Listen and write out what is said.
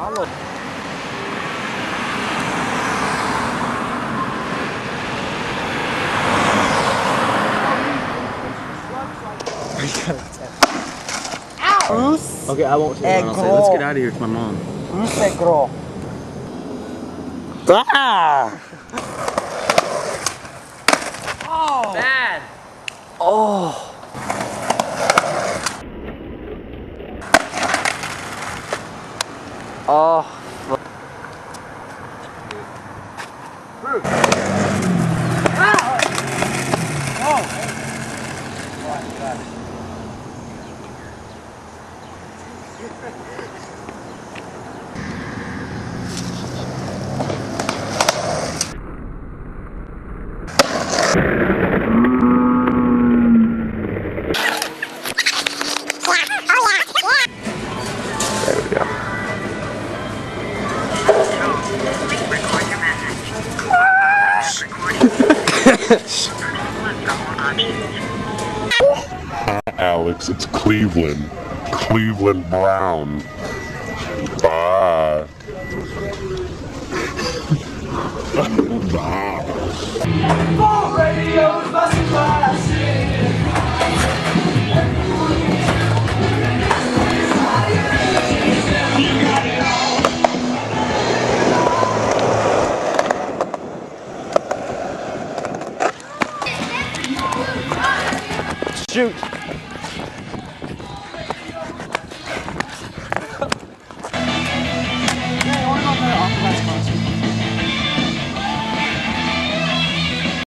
problem. Okay, I won't say Let's get out of here. It's my mom. Ah! Oh! Oh. Thank Hi, Alex. It's Cleveland. Cleveland Brown. Bye. Bye. Shoot.